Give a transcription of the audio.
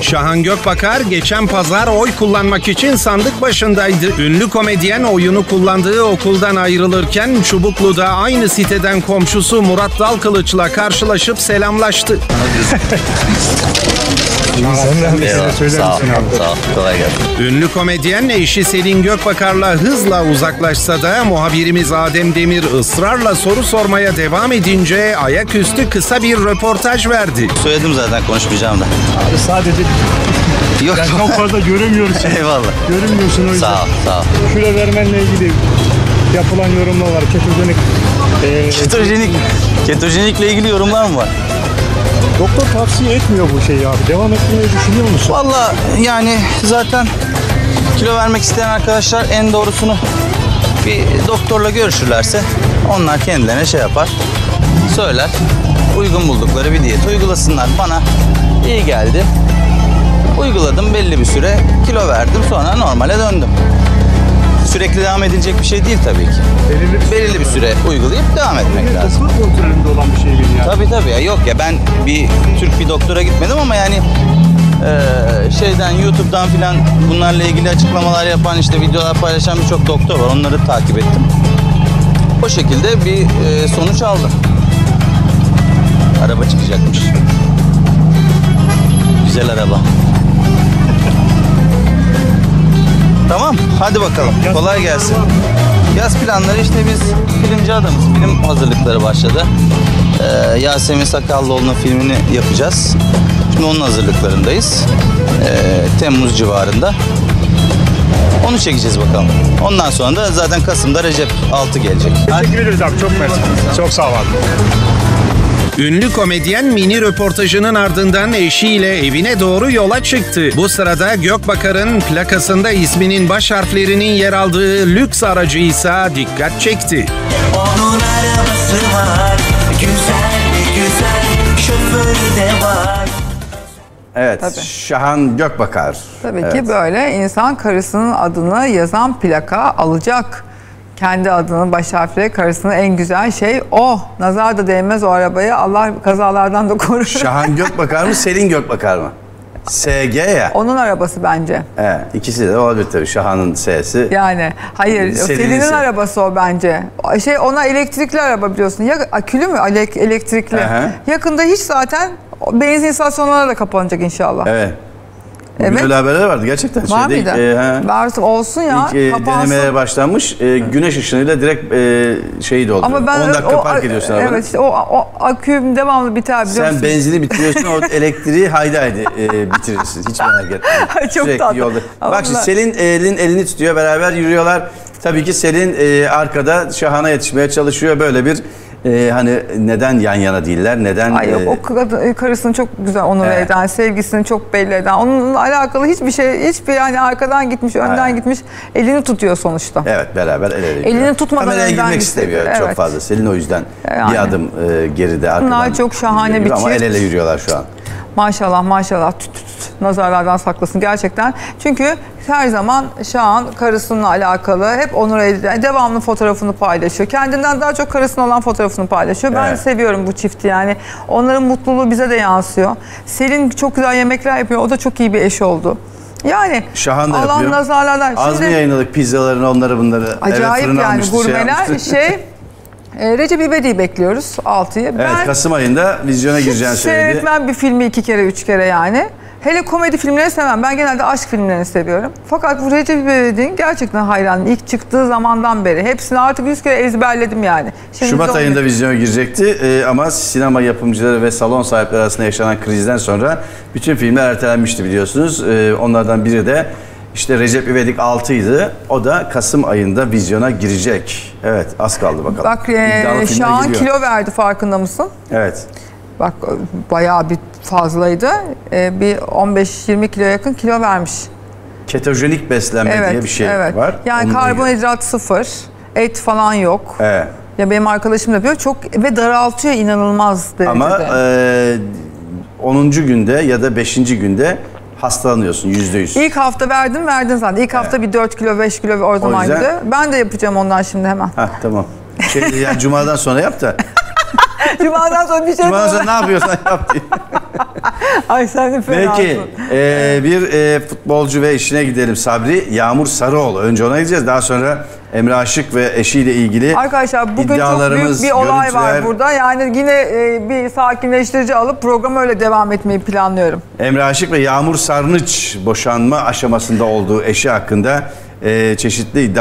Şahan Gökbakar geçen pazar oy kullanmak için sandık başındaydı. Ünlü komedyen oyunu kullandığı okuldan ayrılırken Çubuklu'da aynı siteden komşusu Murat Dalkılıç'la karşılaşıp selamlaştı. Söyler Sağ ol. misin abi? Sağ ol. Kolay gelsin. Ünlü komedyen eşi Selin Gökbakar'la hızla uzaklaşsa da muhabirimiz Adem Demir ısrarla soru sormaya devam edince ayaküstü kısa bir röportaj verdi. Söyledim zaten konuşmayacağım da. Abi sadece Yok. yani çok fazla göremiyoruz seni. Eyvallah. Görünmüyorsun o yüzden. Sağ ol. Sağ ol. Kilo vermenle ilgili yapılan yorumlar var. Ketojenik. Ee, Ketojenik. Ketojenikle ilgili yorumlar mı var? Doktor tavsiye etmiyor bu şeyi abi. Devam etmeyi düşünüyor musun? Valla yani zaten kilo vermek isteyen arkadaşlar en doğrusunu bir doktorla görüşürlerse onlar kendilerine şey yapar, söyler. Uygun buldukları bir diyet uygulasınlar. Bana iyi geldi. Uyguladım belli bir süre kilo verdim sonra normale döndüm. Sürekli devam edilecek bir şey değil tabii ki. Belirli bir Belirli bir süre uygulayıp devam etmek lazım. doktor kontrolünde olan bir şey değil yani. Tabii tabii ya yok ya ben bir Türk bir doktora gitmedim ama yani eee, şeyden YouTube'dan filan bunlarla ilgili açıklamalar yapan işte videolar paylaşan birçok doktor var onları takip ettim. O şekilde bir eee, sonuç aldım. Araba çıkacakmış. Güzel araba. Tamam hadi bakalım kolay gelsin. Yaz planları işte biz filmci adamız. Film hazırlıkları başladı. Ee, Yasemin Sakallıoğlu'nun filmini yapacağız. Şimdi onun hazırlıklarındayız. Ee, Temmuz civarında. Onu çekeceğiz bakalım. Ondan sonra da zaten Kasım'da Recep 6 gelecek. Teşekkür ederiz abi. Çok mersi. Çok sağ ol abi. Ünlü komedyen mini röportajının ardından eşiyle evine doğru yola çıktı. Bu sırada Gökbakar'ın plakasında isminin baş harflerinin yer aldığı lüks aracı ise dikkat çekti. Onun arabası var Güzel güzel Şoförü de var Evet, Tabii. Şahan Gökbakar. Tabii Evet. ki böyle insan karısının adını yazan plaka alacak. Kendi adını baş harfle karısının en güzel şey o. Nazar da değmez o arabaya. Allah kazalardan da korur. Şahan Gökbakar mı, Selin Gökbakar mı? SG ya. Onun arabası bence. Evet, ikisi de olabilir tabii. Şahan'ın S'si. Yani hayır Selin'in arabası o bence. Şey ona elektrikli araba biliyorsun. Ya akülü mü Elek- elektrikli. Aha. Yakında hiç zaten benzin istasyonları da kapanacak inşallah. Evet. Evet. Güzel haberler vardı gerçekten. Var Şeyde, mıydı? e, ha. Varsın olsun ya. İlk e, kapansın. denemelere başlanmış. E, güneş ışınıyla direkt e, şeyi dolduruyor. Ama ben 10 dakika o- park ediyorsun arabanı. Evet işte o, o aküm devamlı biter biliyor Sen musun? benzini bitiriyorsun, o elektriği haydi haydi e, bitirirsin. Hiç merak etme. Çok Sürekli tatlı. yolda. Ama Bak şimdi Selin elin elini tutuyor, beraber yürüyorlar. Tabii ki Selin e, arkada Şahan'a yetişmeye çalışıyor. Böyle bir e, hani neden yan yana değiller, neden... Ay yok e, o kadın, karısını çok güzel onur Evet. eden, sevgisini çok belli eden, onunla alakalı hiçbir şey, hiçbir yani arkadan gitmiş, önden Aynen. gitmiş, elini tutuyor sonuçta. Evet beraber el ele Elini tutmadan Kameraya önden girmek istemiyor bile, çok evet. fazla. Selin o yüzden Yani. bir adım e, geride arkadan. çok şahane bir gibi Ama el çift. ele yürüyorlar şu an. Maşallah maşallah tüt, tüt, tüt, nazarlardan saklasın gerçekten. Çünkü her zaman Şahan karısıyla alakalı hep onur edilen devamlı fotoğrafını paylaşıyor. Kendinden daha çok karısına olan fotoğrafını paylaşıyor. Ben Evet. seviyorum bu çifti yani. Onların mutluluğu bize de yansıyor. Selin çok güzel yemekler yapıyor. O da çok iyi bir eş oldu. Yani Şahan da Allah yapıyor. nazarlardan. Az mı Şimdi- yayınladık pizzalarını onları bunları? Acayip fırın yani şey gurmeler şey, e, Recep İvedik'i bekliyoruz 6'yı. Evet Kasım ayında vizyona gireceğini söyledi. seyretmem bir filmi iki kere üç kere yani. Hele komedi filmleri sevmem. Ben genelde aşk filmlerini seviyorum. Fakat bu Recep İvedik'in gerçekten hayranım. İlk çıktığı zamandan beri. Hepsini artık yüz kere ezberledim yani. Şimdi Şubat ayında vizyona girecekti Ee, ama sinema yapımcıları ve salon sahipleri arasında yaşanan krizden sonra bütün filmler ertelenmişti biliyorsunuz. Ee, onlardan biri de işte Recep İvedik 6 idi. O da Kasım ayında vizyona girecek. Evet az kaldı bakalım. Bak e, İddialı filmler şu an geliyor. kilo verdi farkında mısın? Evet. Bak bayağı bir fazlaydı. E, bir 15-20 kilo yakın kilo vermiş. Ketojenik beslenme diye bir şey evet. var. Yani ilgili. karbonhidrat sıfır, et falan yok. Evet. Ya benim arkadaşım da yapıyor. Çok ve daraltıyor inanılmaz derecede. Ama e, 10. günde ya da 5. günde hastalanıyorsun %100. İlk hafta verdin verdin zaten. İlk hafta bir 4 kilo 5 kilo o zaman yüzden- gidiyor. Ben de yapacağım ondan şimdi hemen. Hah tamam. Şey, yani cumadan sonra yap da. Cuma'dan sonra bir şey Cumadan sonra ne yapıyorsan yap diye. Ay sen de fenasın. Peki e, bir e, futbolcu ve eşine gidelim. Sabri Yağmur Sarıoğlu. Önce ona gideceğiz. Daha sonra Emre Aşık ve eşiyle ilgili Arkadaşlar bugün çok büyük bir olay var görüntüler. burada. Yani yine e, bir sakinleştirici alıp programı öyle devam etmeyi planlıyorum. Emre Aşık ve Yağmur Sarnıç boşanma aşamasında olduğu eşi hakkında e, çeşitli iddia